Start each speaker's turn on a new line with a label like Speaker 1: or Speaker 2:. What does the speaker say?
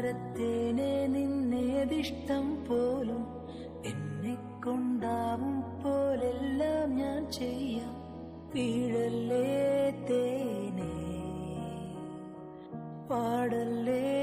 Speaker 1: മരത്തേനെ നിന്നേതിഷ്ടം പോലും എന്നെ കൊണ്ടാവും പോലെല്ലാം ഞാൻ ചെയ്യാം. വീഴല്ലേ തേനേ? പാടല്ലേ